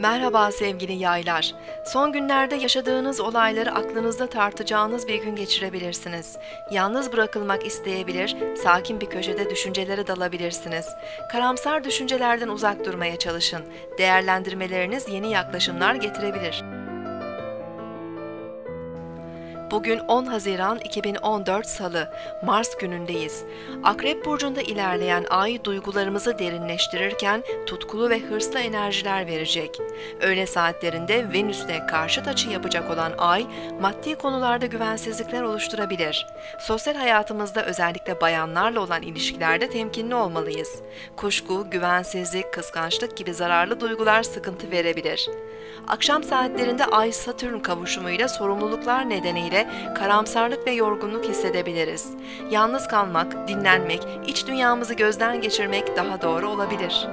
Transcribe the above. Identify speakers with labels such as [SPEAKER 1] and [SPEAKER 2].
[SPEAKER 1] Merhaba sevgili yaylar. Son günlerde yaşadığınız olayları aklınızda tartacağınız bir gün geçirebilirsiniz. Yalnız bırakılmak isteyebilir, sakin bir köşede düşüncelere dalabilirsiniz. Karamsar düşüncelerden uzak durmaya çalışın. Değerlendirmeleriniz yeni yaklaşımlar getirebilir. Bugün 10 Haziran 2014 Salı, Mars günündeyiz. Akrep burcunda ilerleyen ay duygularımızı derinleştirirken tutkulu ve hırslı enerjiler verecek. Öğle saatlerinde Venüs'te karşıt açı yapacak olan ay, maddi konularda güvensizlikler oluşturabilir. Sosyal hayatımızda özellikle bayanlarla olan ilişkilerde temkinli olmalıyız. Kuşku, güvensizlik, kıskançlık gibi zararlı duygular sıkıntı verebilir. Akşam saatlerinde Ay Satürn kavuşumuyla sorumluluklar nedeniyle karamsarlık ve yorgunluk hissedebiliriz. Yalnız kalmak, dinlenmek, iç dünyamızı gözden geçirmek daha doğru olabilir.